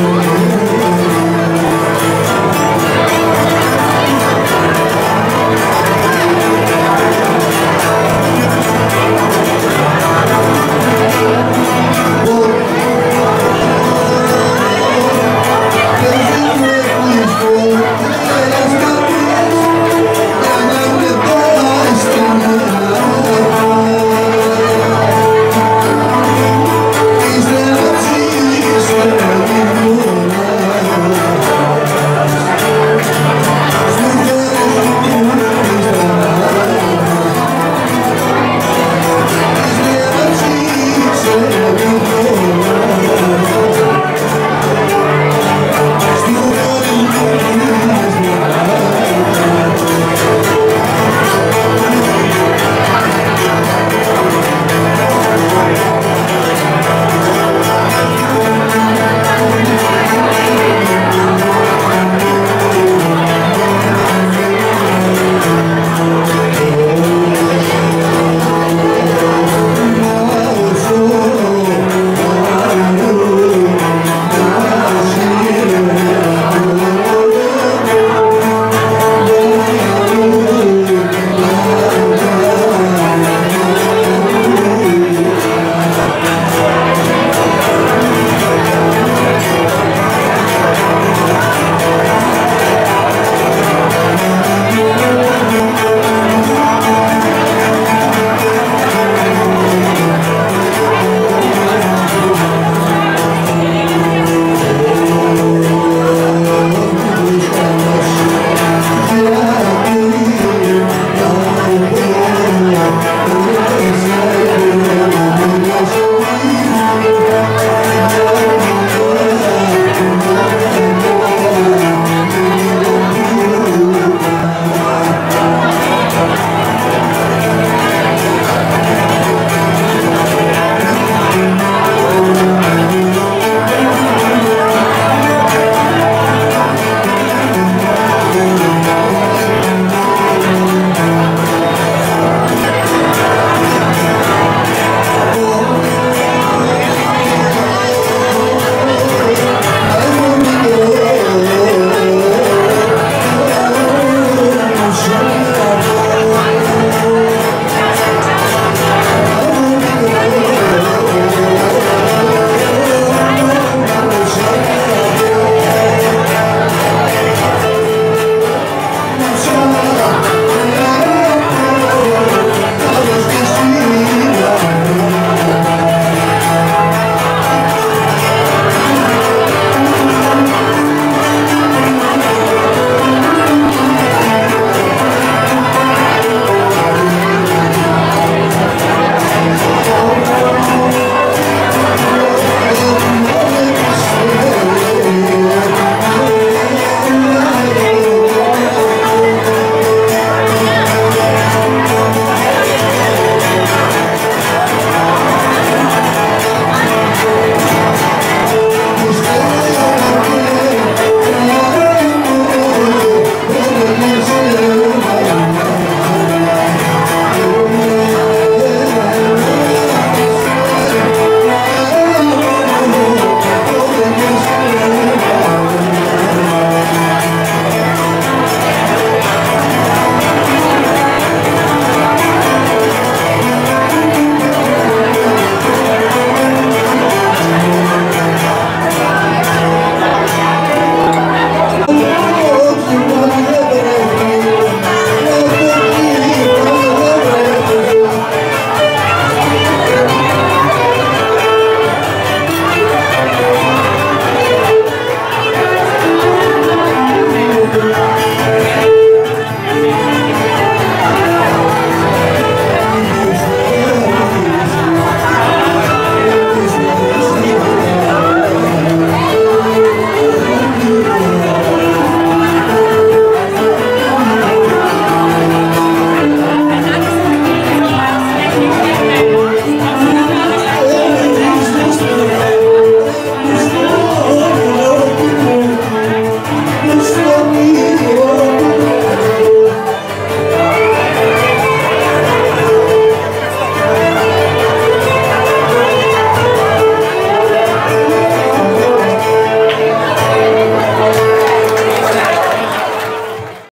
Ooh.